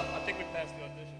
I think we passed the audition.